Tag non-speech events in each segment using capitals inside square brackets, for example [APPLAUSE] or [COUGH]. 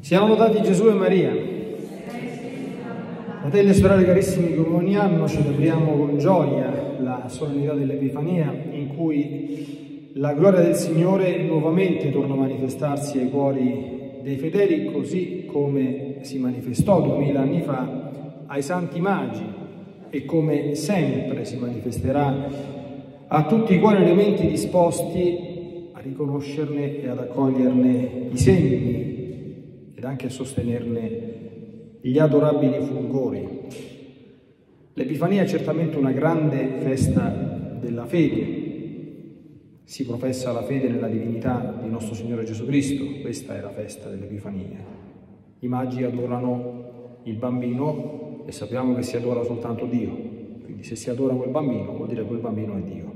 Siamo lodati Gesù e Maria. Fratelli e sorelle carissimi, come ogni anno celebriamo con gioia la solennità dell'Epifania in cui la gloria del Signore nuovamente torna a manifestarsi ai cuori dei fedeli così come si manifestò duemila anni fa ai santi magi e come sempre si manifesterà a tutti i cuori elementi disposti a riconoscerne e ad accoglierne i segni ed anche a sostenerne gli adorabili fulgori. L'Epifania è certamente una grande festa della fede. Si professa la fede nella divinità di nostro Signore Gesù Cristo, questa è la festa dell'Epifania. I magi adorano il bambino e sappiamo che si adora soltanto Dio, quindi se si adora quel bambino vuol dire che quel bambino è Dio.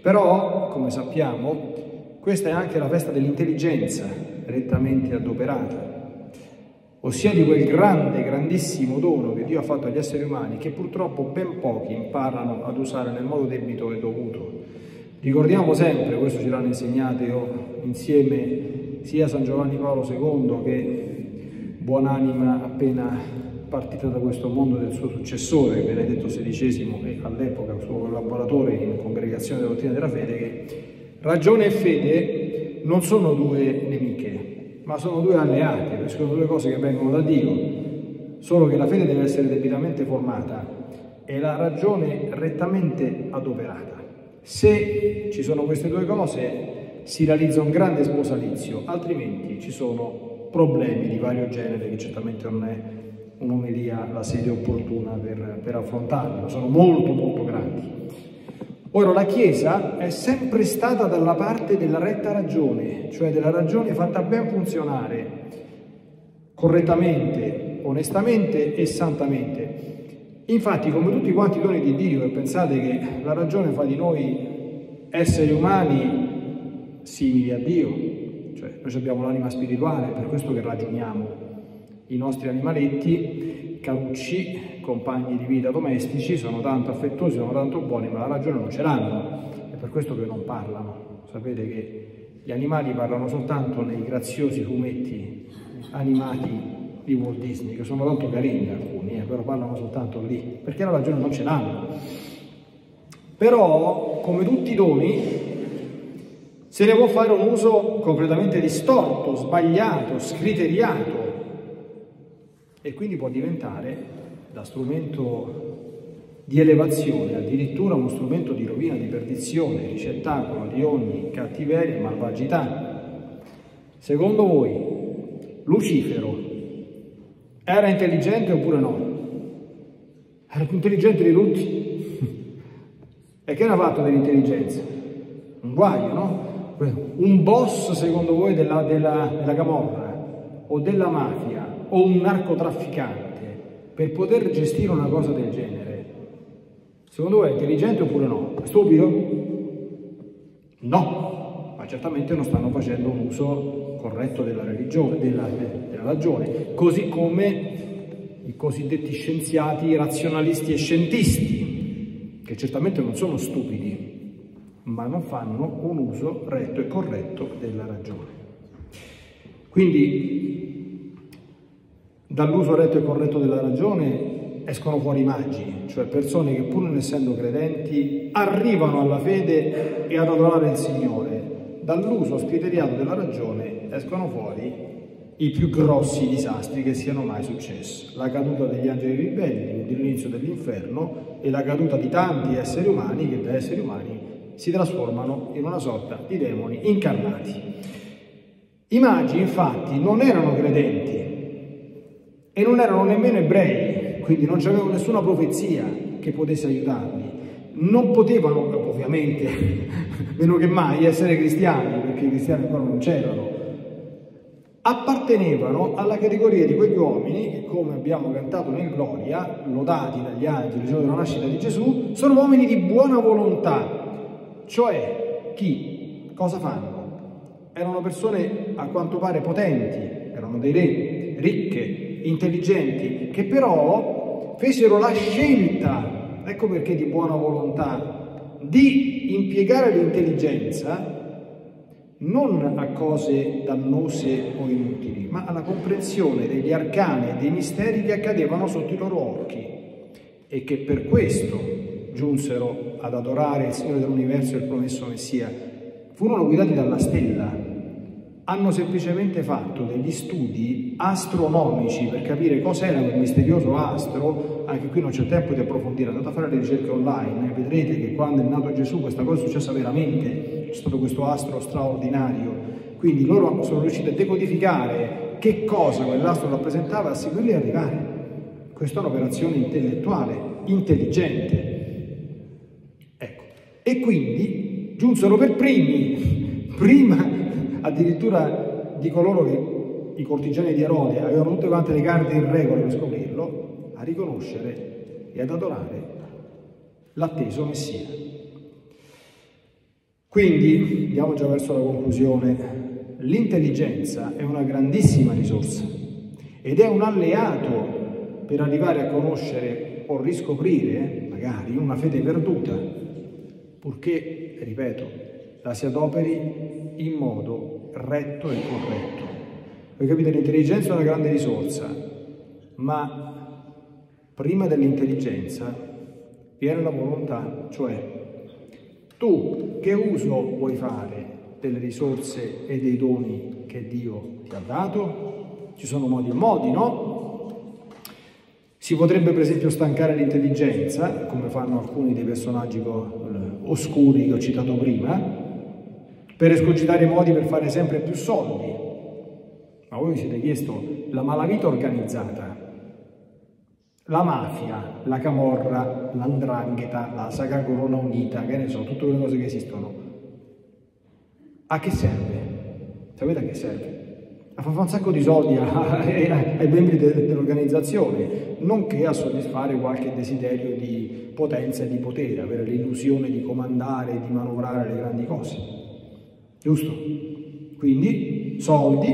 Però, come sappiamo, questa è anche la festa dell'intelligenza rettamente adoperata, ossia di quel grande, grandissimo dono che Dio ha fatto agli esseri umani che purtroppo ben pochi imparano ad usare nel modo debito e dovuto. Ricordiamo sempre, questo ce l'hanno insegnato insieme sia San Giovanni Paolo II che buonanima appena partita da questo mondo del suo successore, Benedetto XVI, e all'epoca suo collaboratore in congregazione della dottrina della fede, che ragione e fede non sono due nemiche, ma sono due alleati, perché sono due cose che vengono da Dio, solo che la fede deve essere debitamente formata e la ragione rettamente adoperata. Se ci sono queste due cose si realizza un grande sposalizio, altrimenti ci sono problemi di vario genere che certamente non è un'omelia la sede opportuna per, per affrontarli, ma sono molto molto grandi. Ora la Chiesa è sempre stata dalla parte della retta ragione, cioè della ragione fatta ben funzionare correttamente, onestamente e santamente. Infatti, come tutti quanti i doni di Dio, e pensate che la ragione fa di noi esseri umani simili a Dio, cioè noi abbiamo l'anima spirituale, per questo che ragioniamo. I nostri animaletti, carucci, compagni di vita domestici, sono tanto affettuosi, sono tanto buoni, ma la ragione non ce l'hanno. È per questo che non parlano. Sapete che gli animali parlano soltanto nei graziosi fumetti animati di Walt Disney, che sono tanto carini alcuni, eh, però parlano soltanto lì, perché la ragione non ce l'hanno. Però, come tutti i doni, se ne può fare un uso completamente distorto, sbagliato, scriteriato e quindi può diventare da strumento di elevazione, addirittura uno strumento di rovina, di perdizione, ricettacolo di ogni cattiveria e malvagità. Secondo voi, Lucifero era intelligente oppure no? Era più intelligente di tutti. [LAUGHS] e che era fatto dell'intelligenza? Un guaio, no? Un boss, secondo voi, della, della, della Camorra o della mafia o un narcotrafficante per poter gestire una cosa del genere, secondo voi è intelligente oppure no? È stupido? No, ma certamente non stanno facendo un uso corretto della religione, della, della ragione, così come i cosiddetti scienziati razionalisti e scientisti, che certamente non sono stupidi, ma non fanno un uso retto e corretto della ragione. Quindi dall'uso retto e corretto della ragione escono fuori magi, cioè persone che pur non essendo credenti arrivano alla fede e ad adorare il Signore. Dall'uso scriteriato della ragione escono fuori i più grossi disastri che siano mai successi. La caduta degli angeli ribelli, l'inizio dell'inferno e la caduta di tanti esseri umani che da esseri umani si trasformano in una sorta di demoni incarnati. I magi infatti non erano credenti, e non erano nemmeno ebrei, quindi non c'avevano nessuna profezia che potesse aiutarli. Non potevano, ovviamente, [LAUGHS] meno che mai, essere cristiani, perché i cristiani ancora non c'erano. Appartenevano alla categoria di quegli uomini che, come abbiamo cantato nel Gloria, lodati dagli angeli il giorno della nascita di Gesù, sono uomini di buona volontà. Cioè, chi? Cosa fanno? Erano persone a quanto pare potenti, erano dei re, ricche, intelligenti, che però fecero la scelta, ecco perché di buona volontà, di impiegare l'intelligenza non a cose dannose o inutili, ma alla comprensione degli arcani e dei misteri che accadevano sotto i loro occhi e che per questo giunsero ad adorare il Signore dell'universo e il promesso Messia. Furono guidati dalla stella, hanno semplicemente fatto degli studi astronomici per capire cos'era quel misterioso astro, anche qui non c'è tempo di approfondire, andate a fare le ricerche online vedrete che quando è nato Gesù questa cosa è successa veramente, c'è stato questo astro straordinario, quindi loro sono riusciti a decodificare che cosa quell'astro rappresentava a seguirli e arrivare. Questa è un'operazione intellettuale, intelligente. Ecco. E quindi giunsero per primi, [LAUGHS] prima addirittura di coloro che i cortigiani di Erode avevano tutte quante le carte in regola per scoprirlo, a riconoscere e ad adorare l'atteso Messia. Quindi, andiamo già verso la conclusione, l'intelligenza è una grandissima risorsa ed è un alleato per arrivare a conoscere o riscoprire, magari, una fede perduta, purché, ripeto, la si adoperi in modo retto e corretto. Voi capite, l'intelligenza è una grande risorsa, ma prima dell'intelligenza viene la volontà, cioè tu che uso vuoi fare delle risorse e dei doni che Dio ti ha dato? Ci sono modi e modi, no? Si potrebbe per esempio stancare l'intelligenza, come fanno alcuni dei personaggi oscuri che ho citato prima, per escogitare modi per fare sempre più soldi. Ma voi vi siete chiesto la malavita organizzata, la mafia, la camorra, l'andrangheta, la Saga Corona Unita, che ne so, tutte quelle cose che esistono. A che serve? Sapete a che serve? A fare un sacco di soldi [LAUGHS] ai membri dell'organizzazione, nonché a soddisfare qualche desiderio di potenza e di potere, avere l'illusione di comandare e di manovrare le grandi cose. Giusto? Quindi soldi,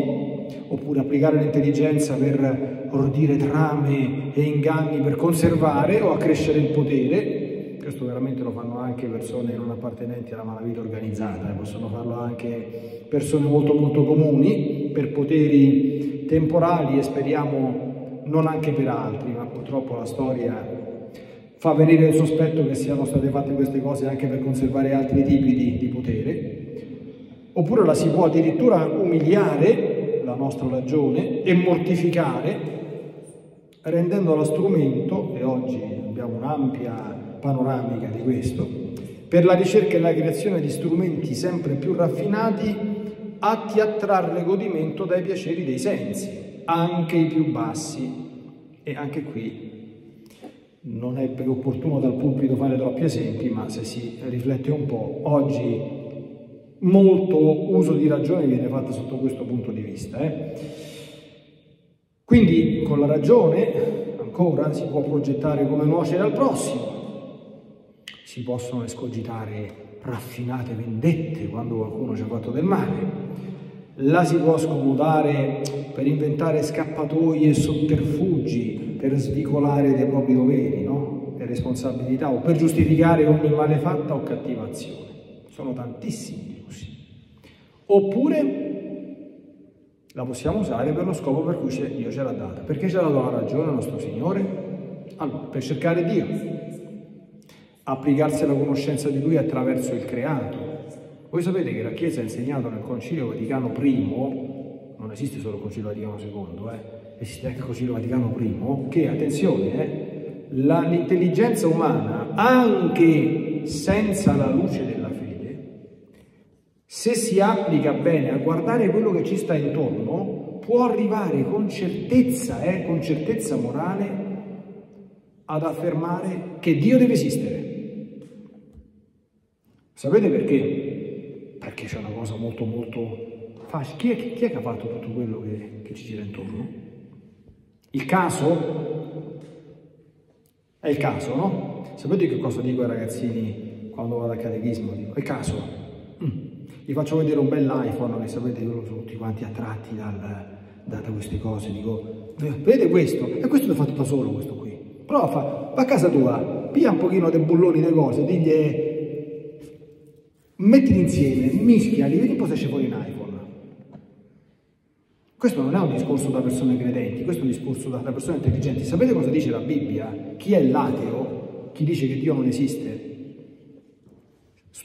oppure applicare l'intelligenza per ordire trame e inganni per conservare o accrescere il potere. Questo veramente lo fanno anche persone non appartenenti alla malavita organizzata, eh, possono farlo anche persone molto molto comuni per poteri temporali e speriamo non anche per altri, ma purtroppo la storia fa venire il sospetto che siano state fatte queste cose anche per conservare altri tipi di, di potere oppure la si può addirittura umiliare, la nostra ragione, e mortificare, rendendola strumento, e oggi abbiamo un'ampia panoramica di questo, per la ricerca e la creazione di strumenti sempre più raffinati atti a trarre godimento dai piaceri dei sensi, anche i più bassi. E anche qui non è opportuno dal pulpito fare troppi esempi, ma se si riflette un po', oggi molto uso di ragione viene fatto sotto questo punto di vista. Eh? Quindi con la ragione ancora si può progettare come nuocere al prossimo, si possono escogitare raffinate vendette quando qualcuno ci ha fatto del male, la si può scomodare per inventare scappatoie e sotterfugi per svicolare dei propri doveri no? e responsabilità o per giustificare ogni malefatta o cattivazione. Sono tantissimi Oppure la possiamo usare per lo scopo per cui Dio ce l'ha data. Perché ce l'ha dato la ragione nostro Signore? Allora, per cercare Dio, applicarsi alla conoscenza di Lui attraverso il creato. Voi sapete che la Chiesa ha insegnato nel Concilio Vaticano I, non esiste solo il Concilio Vaticano II, eh, esiste anche il Concilio Vaticano I, che, attenzione, eh, l'intelligenza umana, anche senza la luce della se si applica bene a guardare quello che ci sta intorno, può arrivare con certezza, eh, con certezza morale, ad affermare che Dio deve esistere. Sapete perché? Perché c'è una cosa molto molto facile. Chi è, chi è che ha fatto tutto quello che, che ci gira intorno? Il caso? È il caso, no? Sapete che cosa dico ai ragazzini quando vado al catechismo? Dico, è il caso. Gli faccio vedere un bel iPhone che sapete loro sono tutti quanti attratti dal, da, da, queste cose. Dico, vedete questo? E questo l'ho fatto da solo questo qui. Prova, va a casa tua, pia un pochino dei bulloni delle cose, digli mettili insieme, mischiali, vedi un po' se esce fuori un iPhone. Questo non è un discorso da persone credenti, questo è un discorso da, persone intelligenti. Sapete cosa dice la Bibbia? Chi è l'ateo, chi dice che Dio non esiste,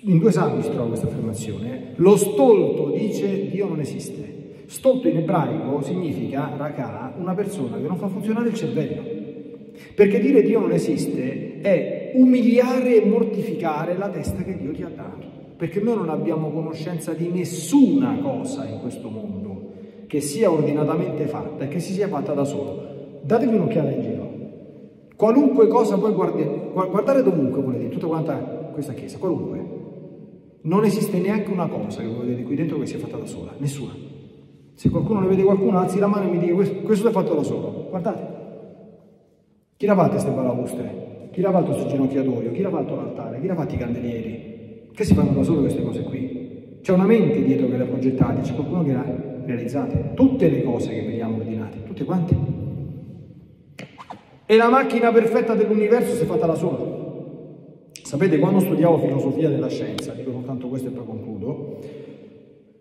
in due salmi si trova questa affermazione. Lo stolto dice Dio non esiste. Stolto in ebraico significa, raka, una persona che non fa funzionare il cervello. Perché dire Dio non esiste è umiliare e mortificare la testa che Dio ti ha dato. Perché noi non abbiamo conoscenza di nessuna cosa in questo mondo che sia ordinatamente fatta e che si sia fatta da solo. Datevi un'occhiata in giro. Qualunque cosa voi guardate, guardare dovunque volete, tutta quanta questa chiesa, qualunque. Non esiste neanche una cosa che voi vedete qui dentro che sia fatta da sola, nessuna. Se qualcuno ne vede qualcuno, alzi la mano e mi dica questo, è fatto da solo. Guardate. Chi l'ha fatte queste balaustre? Chi l'ha fatto questo ginocchiatoio? Chi l'ha fatto l'altare? Chi l'ha fatto i candelieri? Che si fanno da solo queste cose qui? C'è una mente dietro che le ha progettate, c'è qualcuno che le ha realizzate. Tutte le cose che vediamo ordinate, tutte quante. E la macchina perfetta dell'universo si è fatta da sola. Sapete, quando studiavo filosofia della scienza, dico soltanto questo e poi concludo,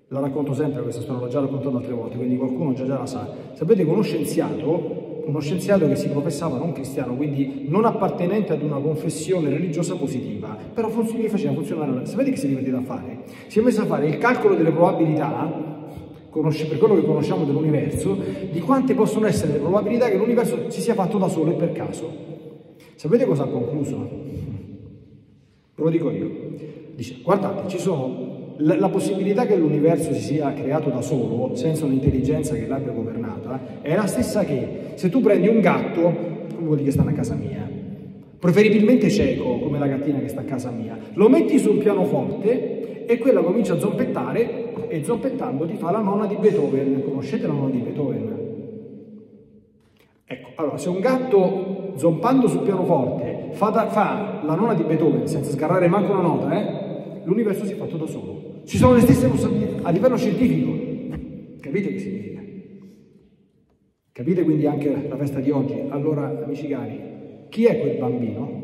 la racconto sempre questa storia, l'ho già raccontato altre volte, quindi qualcuno già, già la sa. Sapete che uno scienziato, uno scienziato che si professava non cristiano, quindi non appartenente ad una confessione religiosa positiva, però gli faceva funzionare, sapete che si è divertito a fare? Si è messo a fare il calcolo delle probabilità per quello che conosciamo dell'universo, di quante possono essere le probabilità che l'universo si sia fatto da solo e per caso. Sapete cosa ha concluso? Ve lo dico io. Dice, guardate, ci sono la, la possibilità che l'universo si sia creato da solo, senza un'intelligenza che l'abbia governata, è la stessa che se tu prendi un gatto, come quelli che stanno a casa mia, preferibilmente cieco, come la gattina che sta a casa mia, lo metti su un pianoforte e quella comincia a zompettare e zompettando ti fa la nonna di Beethoven. Conoscete la nonna di Beethoven? Ecco, allora, se un gatto zompando sul pianoforte fa, da, fa la nonna di Beethoven senza sgarrare manco una nota, eh, l'universo si è fatto da solo. Ci sono le stesse possibilità a livello scientifico. Capite che significa? Capite quindi anche la festa di oggi? Allora, amici cari, chi è quel bambino?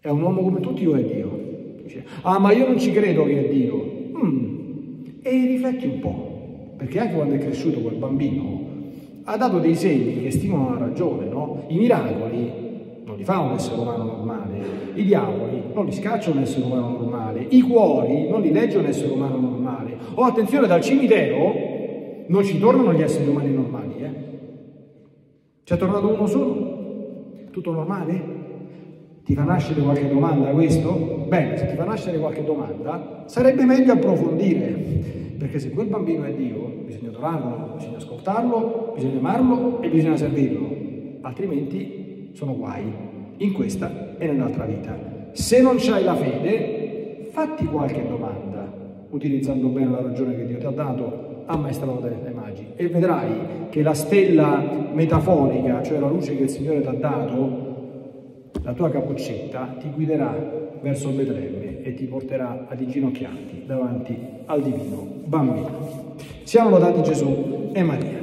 È un uomo come tutti o è Dio? Dice, ah, ma io non ci credo che è Dio. Mm. E rifletti un po', perché anche quando è cresciuto quel bambino ha dato dei segni che stimolano la ragione, no? I miracoli li fa un essere umano normale, i diavoli non li scaccia un essere umano normale, i cuori non li legge un essere umano normale. Oh, attenzione, dal cimitero non ci tornano gli esseri umani normali, eh? C'è tornato uno solo? Tutto normale? Ti fa nascere qualche domanda questo? Bene, se ti fa nascere qualche domanda, sarebbe meglio approfondire, perché se quel bambino è Dio, bisogna adorarlo, bisogna ascoltarlo, bisogna amarlo e bisogna servirlo, altrimenti sono guai in questa e nell'altra vita. Se non c'hai la fede, fatti qualche domanda, utilizzando bene la ragione che Dio ti ha dato, ammaestrato dai magi, e vedrai che la stella metaforica, cioè la luce che il Signore ti ha dato, la tua capuccetta, ti guiderà verso Betlemme e ti porterà ad inginocchiarti davanti al divino bambino. Siamo lodati Gesù e Maria.